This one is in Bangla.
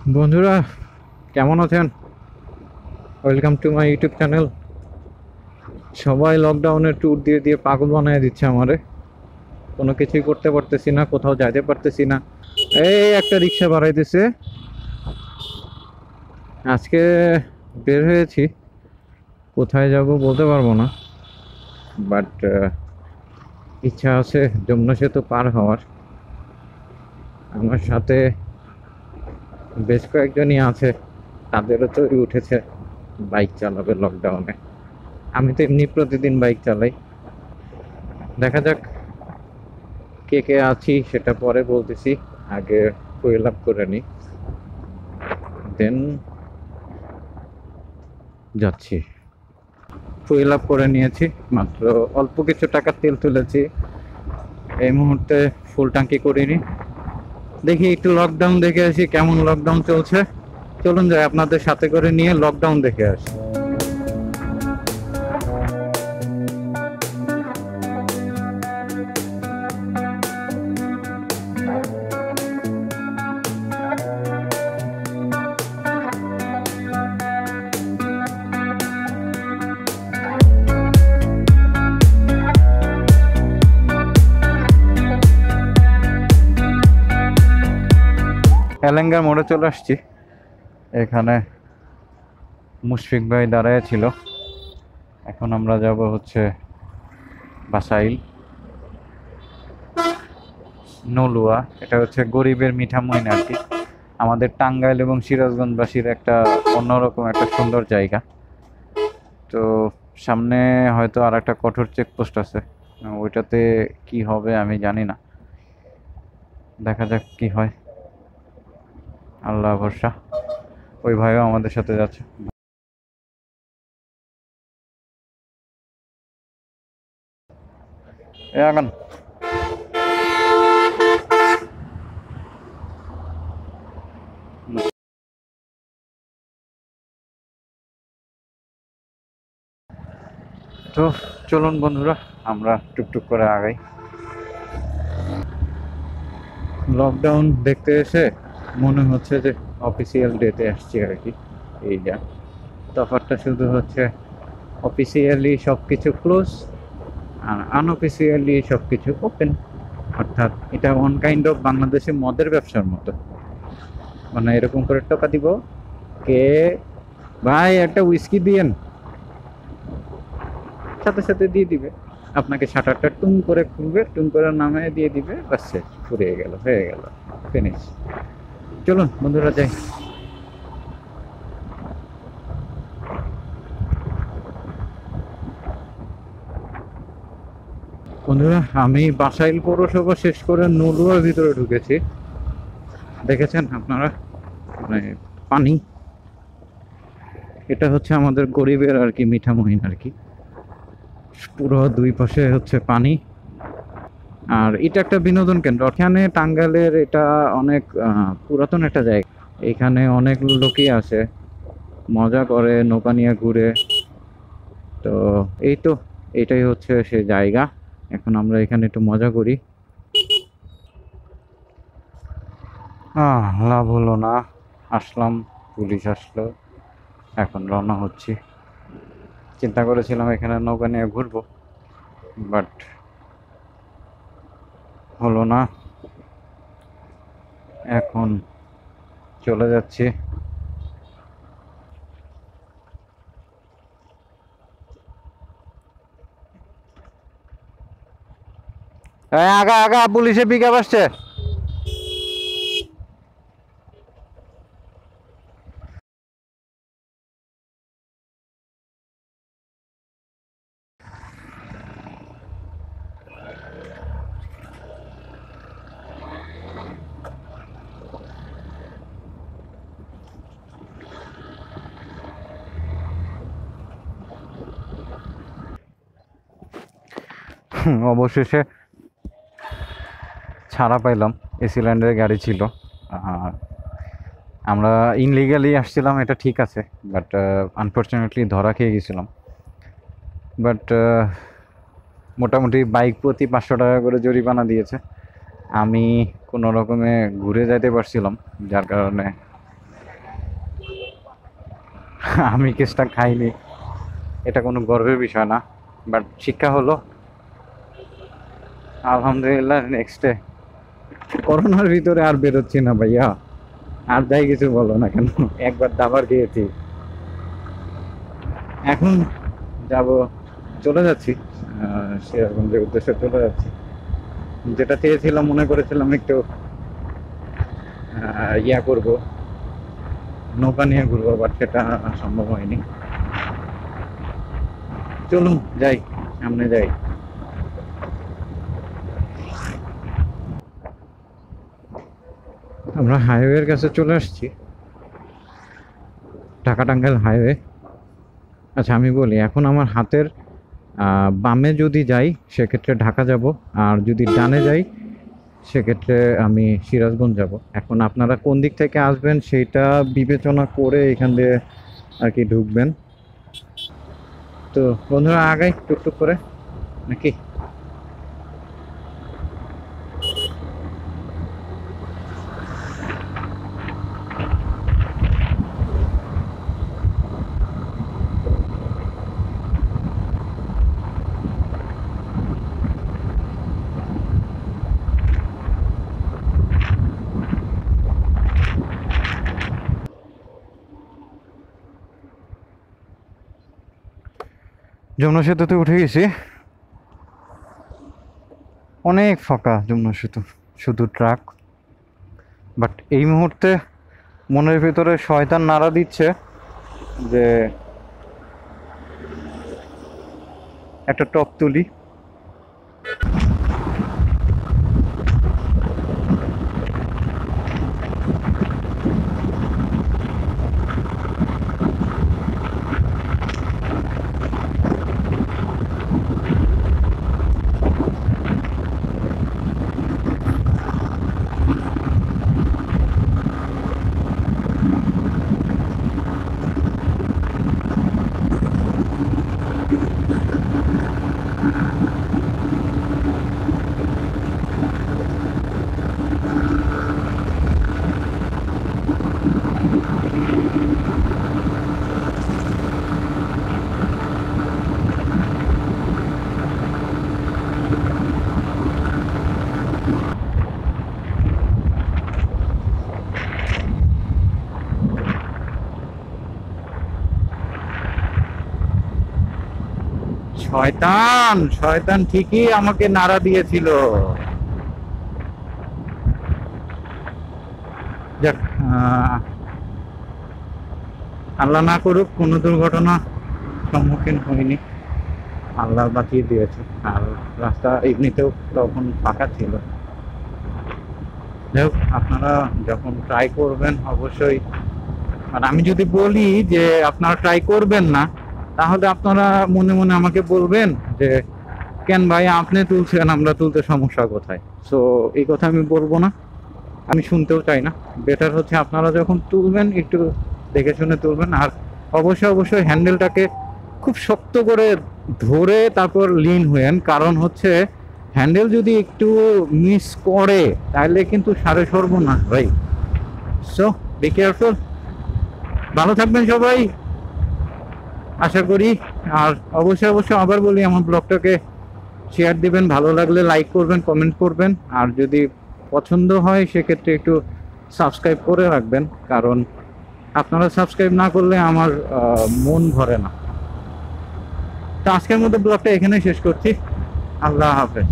বন্ধুরা, কেমন আছেন? Welcome to my YouTube channel সবাই লকডাউনের ট্যুর দিয়ে দিয়ে পাগল বানিয়ে দিচ্ছে আমারে। কোনো কিছুই করতে পারতেছি না, কোথাও যাইতে পারতেছি না। এই একটা রিক্সা বাড়াইতেছে। আজকে বের হয়েছি। কোথায় যাব বলতে পারব না। বাট ইচ্ছা আছে যমুনা সেতু পার হওয়ার। আমার সাথে বেশ কয়েকজনই আছে, তাদেরও চড়ি উঠেছে বাইক চালাবে লকডাউনে আমি তো এমনি প্রতিদিন বাইক চালাই। দেখা যাক কে কে আছি, সেটা পরে বলতেছি, আগে ফুয়েল আপ করে নিই দেন যাচ্ছি। ফুয়েল আপ করে নিয়েছি, মাত্র অল্প কিছু টাকার তেল তুলেছি। এই মুহূর্তে ফুল ট্যাঙ্কি করিনি। দেখি একটু লকডাউন দেখে আসি, কেমন লকডাউন চলছে। চলুন যাই, আপনাদের সাথে করে নিয়ে লকডাউন দেখে আসি। এলেঙ্গার মোড়ে চলে আসছি। এখানে মুশফিক ভাই দাঁড়ায় ছিল। এখন আমরা যাব হচ্ছে বাসাইল। নলুয়া, এটা হচ্ছে গরিবের মিঠা মইন আর কি। আমাদের টাঙ্গাইল এবং সিরাজগঞ্জবাসীর একটা অন্যরকম একটা সুন্দর জায়গা। তো সামনে হয়তো আর একটা কঠোর চেকপোস্ট আছে। ওইটাতে কি হবে আমি জানি না। দেখা যাক কি হয়। আল্লাহ ভরসা। ওই ভাইও আমাদের সাথে যাচ্ছে। তো চলুন বন্ধুরা, আমরা টুকটুক করে আগাই। লকডাউন দেখতে এসে মনে হচ্ছে যে অফিসিয়াল ডেতে আসছি আর কি, এই যা। তফাৎটা শুধু হচ্ছে অফিসিয়ালি সব কিছু ক্লোজ আর আনঅফিসিয়ালি সব কিছু ওপেন অর্থাৎ এটা ওয়ান কাইন্ড অফ বাংলাদেশে মদের ব্যবসার মতো। মানে এরকম করে টাকা দিব, কে? ভাই, একটা উইস্কি দিয়েন। সাথে সাথে দিয়ে দিবে। আপনাকে শাটারটা টুম করে খুলবে টুম করে নামে দিয়ে দিবে বাস শেষ। ফুরিয়ে গেল, হয়ে গেল ফিনিশ চলুন, বন্ধুরা যাই। বন্ধুরা, আমি বাসাইল পৌরসভা শেষ করে নলুয়ার ভিতরে ঢুকেছি। দেখেছেন আপনারা? মানে পানি। এটা হচ্ছে আমাদের গরিবের আর কি মিঠা মহিন আর কি। পুরো দুই পাশে হচ্ছে পানি। আর এটা একটা বিনোদন কেন্দ্র। এখানে টাঙ্গাইলের এটা অনেক পুরাতন একটা জায়গা। এখানে অনেক লোকই আসে, মজা করে, নৌকা নিয়ে ঘুরে। তো এই তো, এটাই হচ্ছে সে জায়গা। এখন আমরা এখানে একটু মজা করি। লাভ হলো না, আসলাম, পুলিশ আসলো। এখন রওনা হচ্ছি। চিন্তা করেছিলাম এখানে নৌকা নিয়ে ঘুরবো, বাট হলো না। এখন চলে যাচ্ছি। আগা আগা পুলিশে পিক আসছে। অবশেষে ছাড়া পাইলাম। এসি ল্যান্ডের গাড়ি ছিল। আমরা ইনলিগালি আসছিলাম, এটা ঠিক আছে বাট আনফর্চুনেটলি ধরা খেয়ে গেছিলাম। বাট মোটামুটি বাইক প্রতি পাঁচশো টাকা করে জরিমানা দিয়েছে। আমি কোনো রকমে ঘুরে যাইতে পারছিলাম, যার কারণে আমি কেসটা খাইনি। এটা কোনো গর্বের বিষয় না বাট শিক্ষা হলো আলহামদুলিল্লাহ নেক্সটে করোনার ভিতরে আর বেরোচ্ছি না ভাইয়া। আর যাই কিছু বলো না কেন। একবার দাবার খেয়েছি। এখন যাব চলে যাচ্ছি। সিরাজগঞ্জের উদ্দেশ্যে চলে যাচ্ছি। যেটা চেয়েছিলাম মনে করেছিলাম একটু আহ, ইয়া করব। নৌকা নিয়ে ঘুরবো বাট সেটা সম্ভব হয়নি। চলুন যাই সামনে যাই। আমরা হাইওয়ের কাছে চলে আসছি। ঢাকা টাঙ্গাইল হাইওয়ে আচ্ছা আমি বলি, এখন আমার হাতের বামে যদি যাই, সেক্ষেত্রে ঢাকা যাব। আর যদি ডানে যাই, সেক্ষেত্রে আমি সিরাজগঞ্জ যাব। এখন আপনারা কোন দিক থেকে আসবেন সেইটা বিবেচনা করে এখান দিয়ে আর কি ঢুকবেন। তো বন্ধুরা, আগাই, টুকটুক করে। নাকি? যমুনা সেতুতে উঠে গেছি। অনেক ফাঁকা যমুনা সেতু, শুধু ট্রাক। বাট এই মুহূর্তে মনের ভেতরে শয়তান নাড়া দিচ্ছে যে একটা টপ তুলি। শয়তান শয়তান ঠিকই আমাকে নাড়া দিয়েছিল। যাক আল্লাহ না করুক, কোনো দুর্ঘটনা সম্মুখীন হয়নি। আল্লাহ বাঁচিয়ে দিয়েছে। আর রাস্তা এমনিতেও তখন ফাঁকা ছিল। যাই আপনারা যখন ট্রাই করবেন, অবশ্যই। আর আমি যদি বলি যে, আপনারা ট্রাই করবেন না তাহলে আপনারা মনে মনে আমাকে বলবেন যে, কেন ভাই আপনি তুলছেন, আমরা তুলতে সমস্যা কোথায়? সো এই কথা আমি বলব না। আমি শুনতেও চাই না। বেটার হচ্ছে আপনারা যখন তুলবেন, একটু দেখে শুনে তুলবেন। আর অবশ্যই অবশ্যই হ্যান্ডেলটাকে খুব শক্ত করে ধরে তারপর লিন হয়েন। কারণ হচ্ছে হ্যান্ডেল যদি একটু মিস করে, তাহলে কিন্তু সারে সর্বনাশ ভাই। সো বি কেয়ারফুল ভালো থাকবেন সবাই। আশা করি। আর অবশ্যই অবশ্যই আবার বলি, আমার ব্লগটাকে শেয়ার দিবেন। ভালো লাগলে লাইক করবেন কমেন্ট করবেন। আর যদি পছন্দ হয়, সেক্ষেত্রে একটু সাবস্ক্রাইব করে রাখবেন। কারণ আপনারা সাবস্ক্রাইব না করলে আমার মন ভরে না। তো আজকের মতো ব্লগটা এখানে শেষ করছি। আল্লাহ হাফেজ।